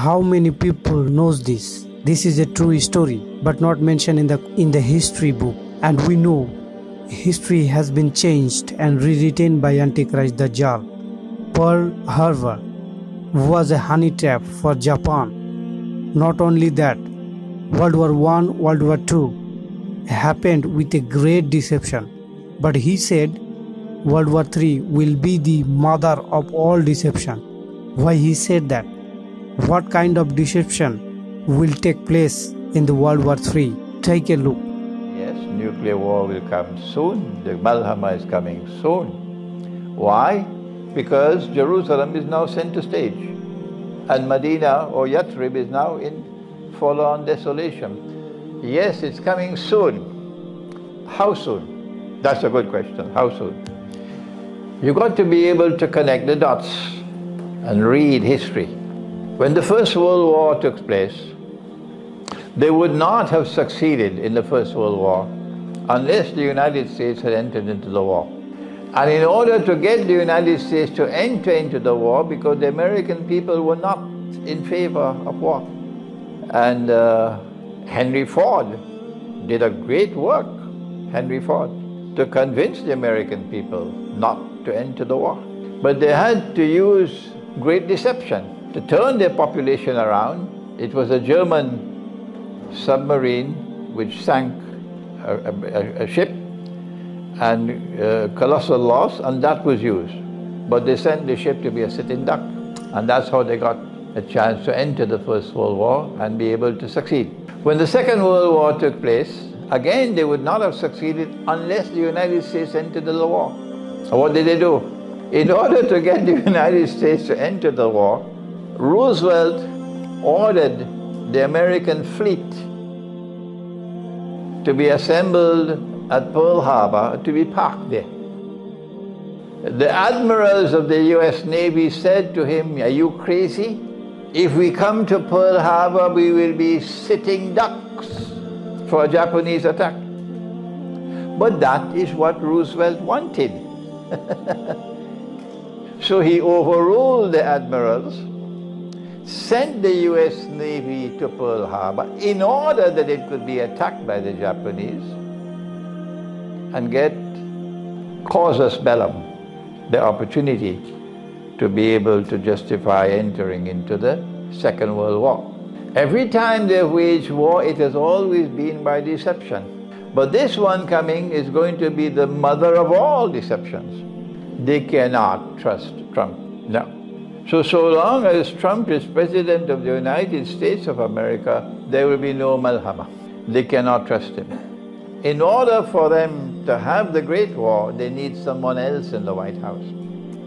How many people knows this? This is a true story, but not mentioned in the in the history book. And we know history has been changed and rewritten by Antichrist Dajjal. Pearl Harbor was a honey trap for Japan. Not only that, World War One, World War Two happened with a great deception. But he said World War III will be the mother of all deception. Why he said that? What kind of deception will take place in the World War III? Take a look. Yes, nuclear war will come soon. The Malhama is coming soon. Why? Because Jerusalem is now center stage. And Medina or Yathrib is now in full-on desolation. Yes, it's coming soon. How soon? That's a good question. How soon? You've got to be able to connect the dots and read history. When the First World War took place, they would not have succeeded in the First World War unless the United States had entered into the war. And in order to get the United States to enter into the war, because the American people were not in favor of war. And uh, Henry Ford did a great work, Henry Ford, to convince the American people not to enter the war. But they had to use great deception to turn their population around. It was a German submarine which sank a, a, a ship and uh, colossal loss, and that was used. But they sent the ship to be a sitting duck, and that's how they got a chance to enter the First World War and be able to succeed. When the Second World War took place, again they would not have succeeded unless the United States entered the war. So what did they do? In order to get the United States to enter the war, Roosevelt ordered the American fleet to be assembled at Pearl Harbor to be parked there. The admirals of the US Navy said to him, Are you crazy? If we come to Pearl Harbor, we will be sitting ducks for a Japanese attack. But that is what Roosevelt wanted. so he overruled the admirals, sent the US Navy to Pearl Harbor in order that it could be attacked by the Japanese and get casus bellum, the opportunity to be able to justify entering into the Second World War. Every time they wage war, it has always been by deception. But this one coming is going to be the mother of all deceptions. They cannot trust Trump. No. So, so long as Trump is President of the United States of America, there will be no Malhama. They cannot trust him. In order for them to have the Great War, they need someone else in the White House.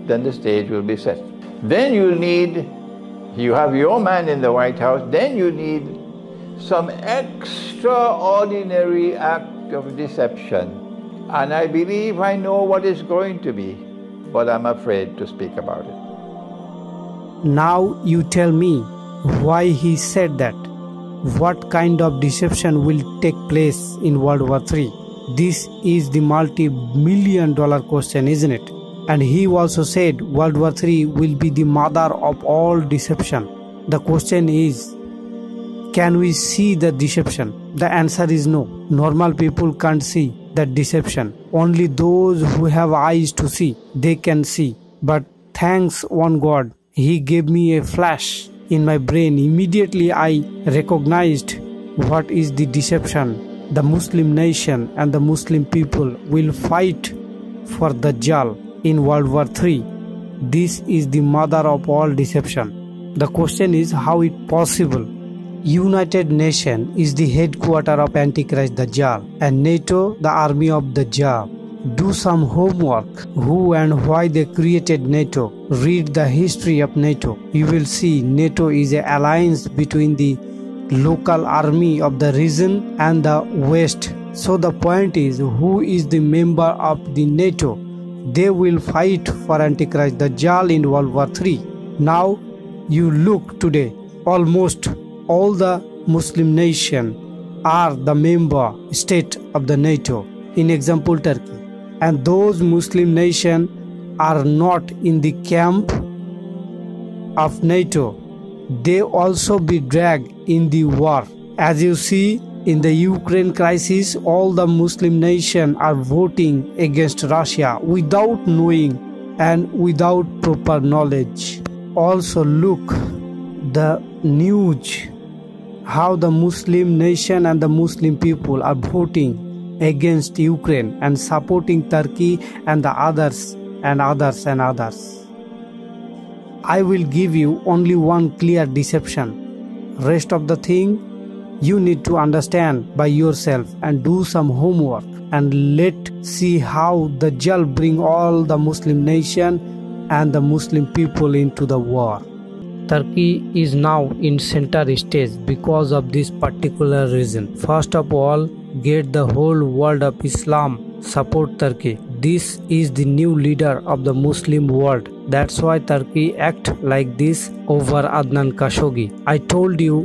Then the stage will be set. Then you need, you have your man in the White House, then you need some extraordinary act of deception. And I believe I know what it's going to be, but I'm afraid to speak about it. Now you tell me why he said that. What kind of deception will take place in World War III? This is the multi million dollar question, isn't it? And he also said World War III will be the mother of all deception. The question is can we see the deception? The answer is no. Normal people can't see that deception. Only those who have eyes to see, they can see. But thanks one God, He gave me a flash in my brain. Immediately I recognized what is the deception. The Muslim nation and the Muslim people will fight for Dajjal in World War III. This is the mother of all deception. The question is how it possible United Nation is the headquarter of Antichrist Dajjal and NATO the army of Dajjal. Do some homework. Who and why they created NATO. Read the history of NATO. You will see NATO is an alliance between the local army of the region and the West. So the point is who is the member of the NATO? They will fight for Antichrist the Dajjal in World War III. Now you look today almost all the Muslim nation are the member state of the NATO, in example Turkey, and those Muslim nations are not in the camp of NATO, they also be dragged in the war. As you see, in the Ukraine crisis, all the Muslim nations are voting against Russia without knowing and without proper knowledge. Also, look the news how the Muslim nation and the Muslim people are voting against Ukraine and supporting Turkey and the others and others and others. I will give you only one clear deception. Rest of the thing you need to understand by yourself and do some homework and let see how Dajjal bring all the Muslim nation and the Muslim people into the war. Turkey is now in center stage because of this particular reason. First of all, get the whole world of Islam support Turkey. This is the new leader of the Muslim world. That's why Turkey act like this over Adnan Khashoggi. I told you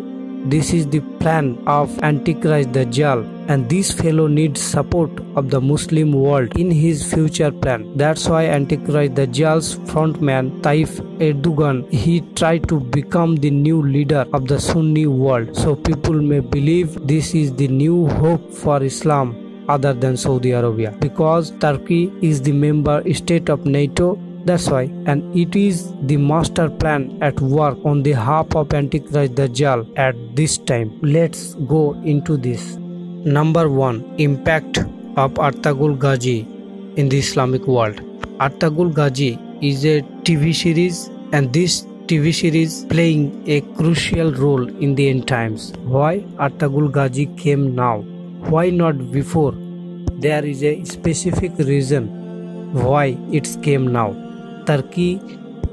this is the plan of Antichrist the Dajjal and this fellow needs support of the Muslim world in his future plan. That's why Antichrist the Dajjal's frontman Tayyip Erdogan he tried to become the new leader of the Sunni world so people may believe this is the new hope for Islam other than Saudi Arabia because Turkey is the member state of NATO that's why, and it is the master plan at work on the half of Antichrist Dajjal at this time. Let's go into this. Number 1 Impact of Ertugrul Ghazi in the Islamic world. Ertugrul Ghazi is a TV series, and this TV series playing a crucial role in the end times. Why Ertugrul Ghazi came now? Why not before? There is a specific reason why it came now. Turkey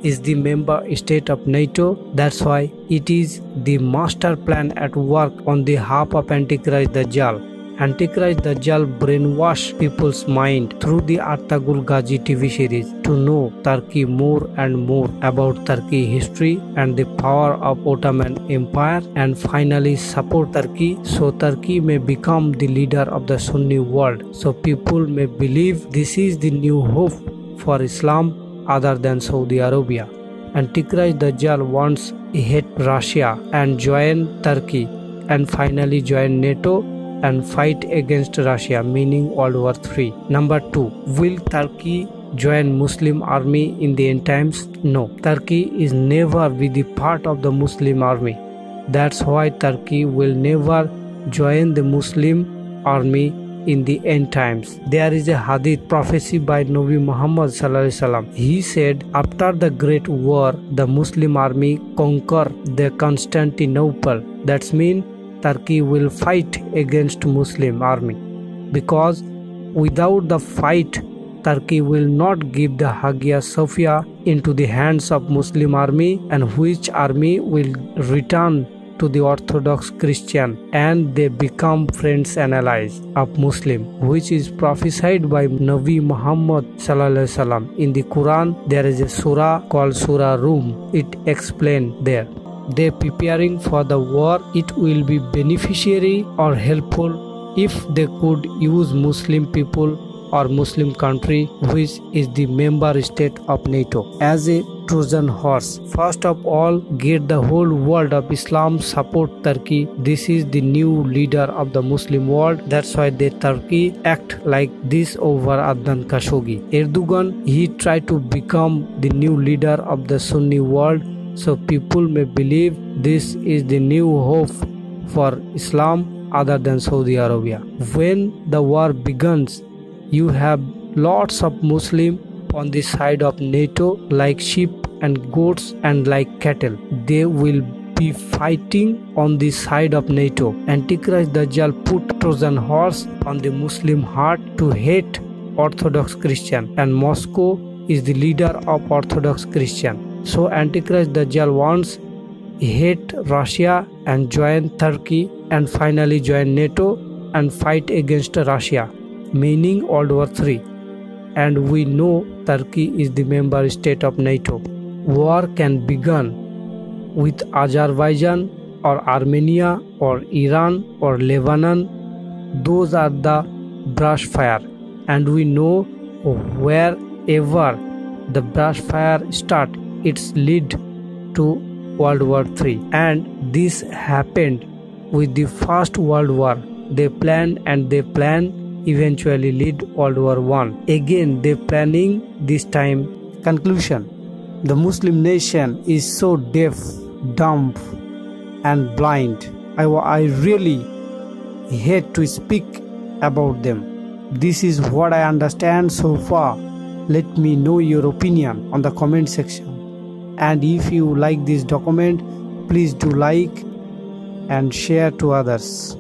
is the member state of NATO. That's why it is the master plan at work on the half of Antichrist Dajjal. Antichrist Dajjal brainwash people's mind through the Ertugrul Ghazi TV series to know Turkey more and more about Turkey history and the power of Ottoman Empire and finally support Turkey so Turkey may become the leader of the Sunni world so people may believe this is the new hope for Islam other than Saudi Arabia. And Antichrist Dajjal wants to hit Russia and join Turkey and finally join NATO and fight against Russia, meaning World War III. Number 2. Will Turkey join Muslim army in the end times? No. Turkey is never be the part of the Muslim army. That's why Turkey will never join the Muslim army in the end times. There is a hadith prophecy by Nabi Muhammad sallam. He said, after the great war, the Muslim army conquer the Constantinople. That means Turkey will fight against Muslim army because without the fight Turkey will not give the Hagia Sophia into the hands of Muslim army and which army will return to the Orthodox Christian and they become friends and allies of Muslim which is prophesied by Nabi Muhammad in the Quran there is a surah called Surah Rum. It explained there. They preparing for the war. It will be beneficiary or helpful if they could use Muslim people or Muslim country which is the member state of NATO. As a Trojan horse. First of all, get the whole world of Islam support Turkey. This is the new leader of the Muslim world. That's why the Turkey act like this over Adnan Khashoggi. Erdogan, he tried to become the new leader of the Sunni world. So people may believe this is the new hope for Islam other than Saudi Arabia. When the war begins, you have lots of Muslim on the side of NATO like sheep and goats and like cattle. They will be fighting on the side of NATO. Antichrist Dajjal put Trojan horse on the Muslim heart to hate Orthodox Christian and Moscow is the leader of Orthodox Christian. So Antichrist Dajjal wants hate Russia and join Turkey and finally join NATO and fight against Russia, meaning World War III and we know Turkey is the member state of NATO. War can begin with Azerbaijan or Armenia or Iran or Lebanon. Those are the brush fire and we know wherever the brush fire start it's lead to World War III. And this happened with the First World War. They plan and they plan eventually lead World War One. Again, they planning this time. Conclusion: The Muslim nation is so deaf, dumb, and blind. I, I really hate to speak about them. This is what I understand so far. Let me know your opinion on the comment section. And if you like this document, please do like and share to others.